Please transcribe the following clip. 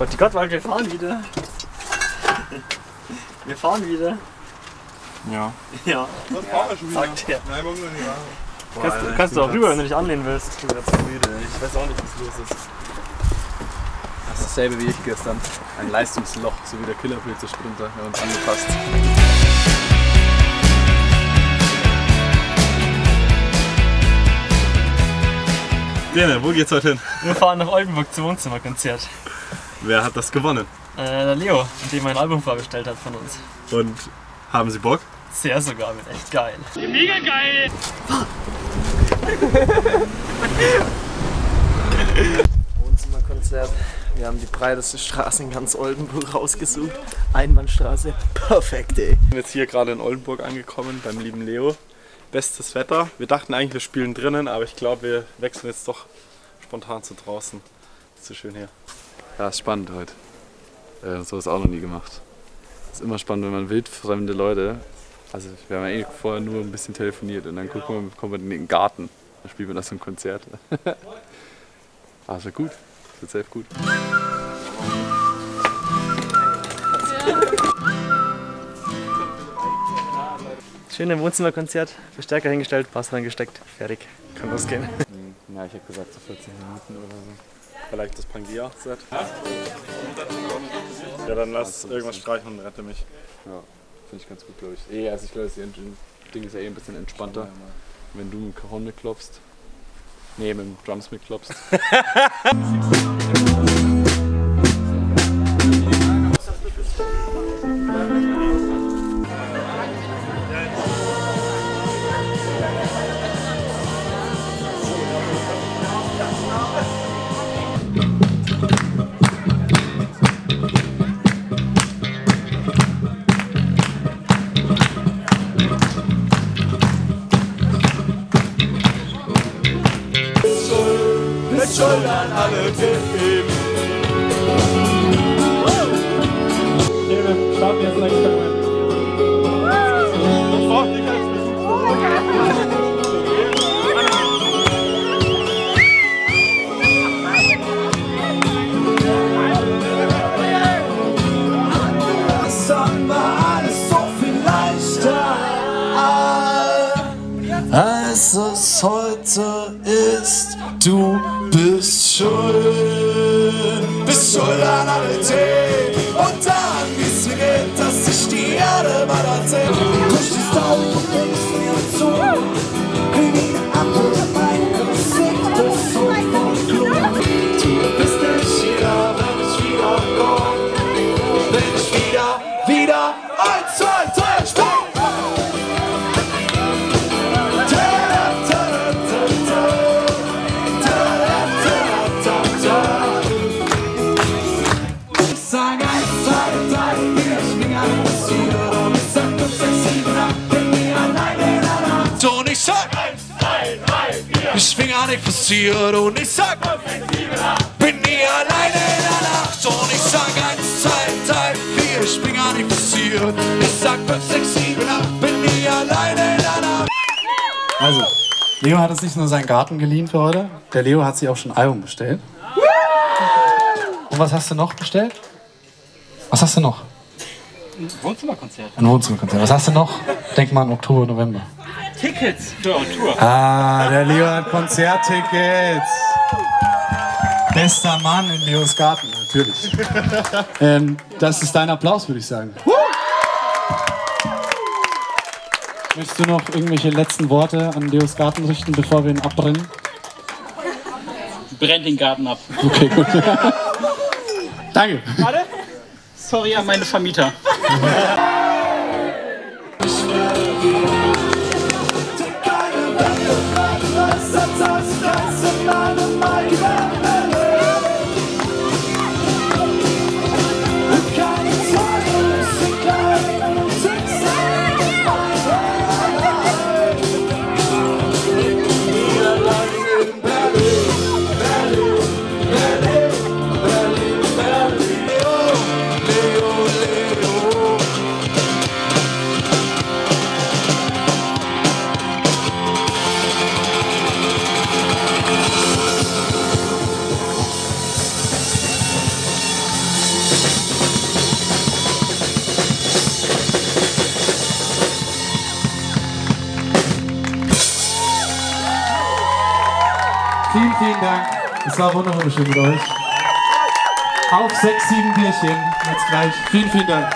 Gott, die Gottwald, wir fahren wieder. Wir fahren wieder. Ja. Ja, Das fahren wir schon wieder. sagt er. Nein, wollen wir nicht machen. Kannst, du- kannst du auch rüber, wenn du dich anlehnen willst. Ich bin ganz müde. Ich weiß auch nicht, was los ist. Das ist dasselbe wie ich gestern. Ein Leistungsloch, so wie der Killerpilze-Sprinter, der uns angepasst. Dene, wo geht's heute hin? Wir fahren nach Oldenburg zum Wohnzimmerkonzert. Wer hat das gewonnen? Äh, der Leo, dem ein Album vorbestellt hat von uns. Und haben Sie Bock? Sehr sogar, wird echt geil. Wohnzimmerkonzert. Wir haben die breiteste Straße in ganz Oldenburg rausgesucht. Einbahnstraße. Perfekt, ey. Wir sind jetzt hier gerade in Oldenburg angekommen, beim lieben Leo. Bestes Wetter. Wir dachten eigentlich, wir spielen drinnen, aber ich glaube, wir wechseln jetzt doch spontan zu draußen. Ist so schön hier. Ja, ist spannend heute. Äh, so ist auch noch nie gemacht. Ist immer spannend, wenn man wildfremde Leute. Also, wir haben ja eh vorher nur ein bisschen telefoniert und dann gucken wir, kommen wir in den Garten. Dann spielen wir das im Konzert. also gut. Das wird safe gut. Schöne Wohnzimmerkonzert, Verstärker hingestellt, Wasser reingesteckt, fertig. Kann losgehen. Ja, ich hätte gesagt so 14 Minuten oder so. Vielleicht das Pangea-Set. Ja, dann lass irgendwas streichen und rette mich. Ja, finde ich ganz gut, glaube ich. Eh, also ich glaube, das Ding ist ja eh ein bisschen entspannter. Wenn du mit dem Cajon mitklopfst. Nee, mit dem Drums mitklopfst. Gestern ist. Du bist schuld, bist schuld an Alledem. Und dann, wie es mir geht, dass ich die Erde mal erzähle. Du stehst auf ich bin gar nicht passiert und ich sag fünf, sechs, sieben, acht, bin nie alleine in der Nacht. Und ich sag eins, zwei, drei, vier, ich bin gar nicht passiert. Ich sag fünf, sechs, sieben, acht, bin nie alleine in der Nacht. Also, Leo hat uns nicht nur seinen Garten geliehen für heute, der Leo hat sich auch schon ein Album bestellt. Und was hast du noch bestellt? Was hast du noch? Wohnzimmerkonzert. Ein Wohnzimmerkonzert. Was hast du noch? Denk mal an Oktober, November. Tickets für Tour. Ah, der Leo hat Konzerttickets. Bester Mann in Leos Garten, natürlich. ähm, das ist dein Applaus, würde ich sagen. Möchtest du noch irgendwelche letzten Worte an Leos Garten richten, bevor wir ihn abbrennen? Brennt den Garten ab. Okay, gut. Danke. Sorry an meine Vermieter. Vielen, vielen Dank. Es war wunderschön mit euch. Auf sechs, sieben Bierchen. Jetzt gleich. Vielen, vielen Dank.